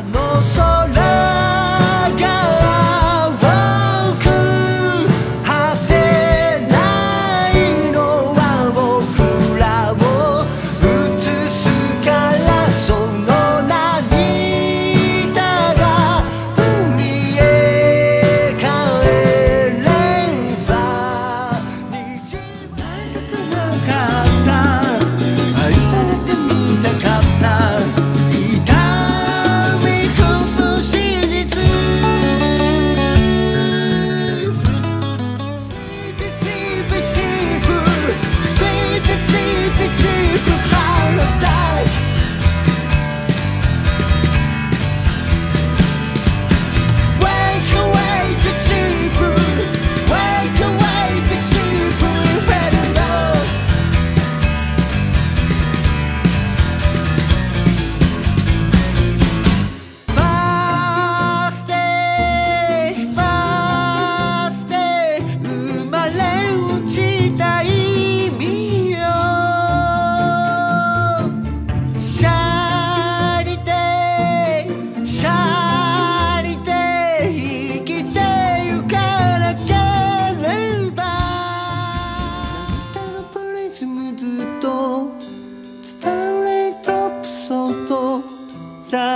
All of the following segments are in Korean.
no soy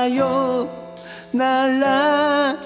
날아요. 날아다네.